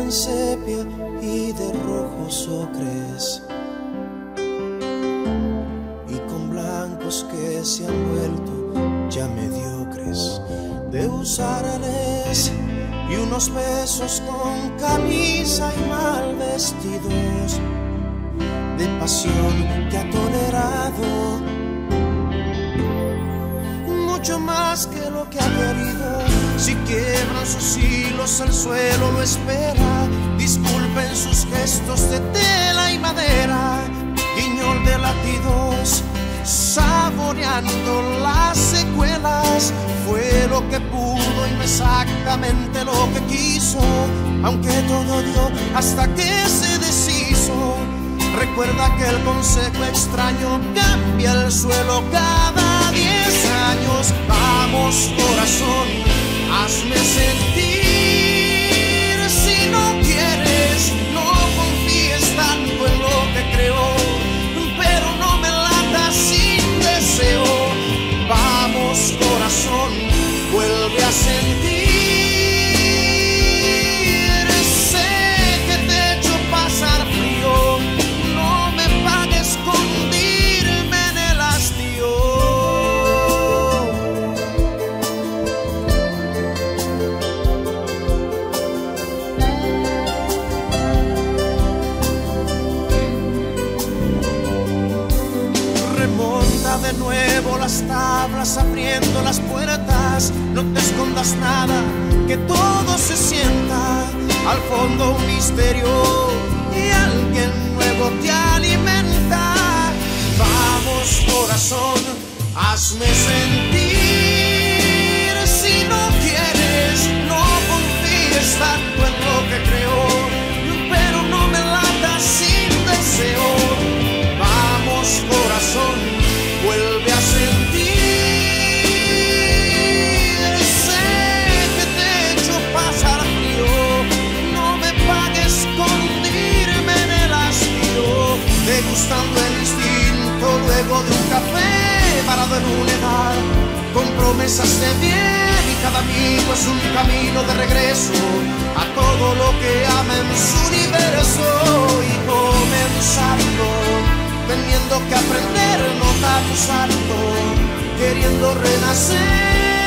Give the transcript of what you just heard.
en sepia y de rojos ocres. Y con blancos que se han vuelto ya mediocres de usarles y unos besos con camisa y mal vestidos de pasión que ha tolerado mucho más que lo que ha querido. Si quiebran sus hilos, el suelo lo espera. Disculpen sus gestos de tela y madera, guiñol de latidos, saboreando las secuelas. Fue lo que pudo y no exactamente lo que quiso, aunque todo dio hasta que se deshizo. Recuerda que el consejo extraño cambia el suelo cada diez años. Vamos, hazme sentir. Remonta de nuevo las tablas abriendo las puertas. No te escondas nada, que todo se sienta. Al fondo un misterio y alguien nuevo te alimenta. Vamos, corazón, hazme sentir. Promesas de bien y cada amigo es un camino de regreso a todo lo que ama en su universo y comenzando teniendo que aprender no tanto salto, queriendo renacer